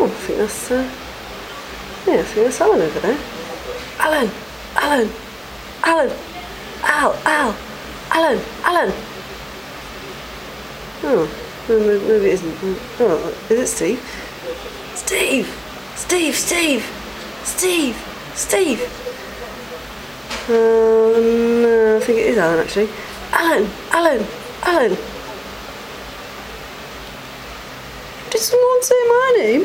Oh, I think that's, uh, yeah, I think that's Alan over eh? there. Alan! Alan! Alan! Al! Al! Alan! Alan! Oh, maybe it isn't. Oh, is it Steve? Steve! Steve! Steve! Steve! Steve! Um, no, I think it is Alan actually. Alan! Alan! Alan! Did someone say my name?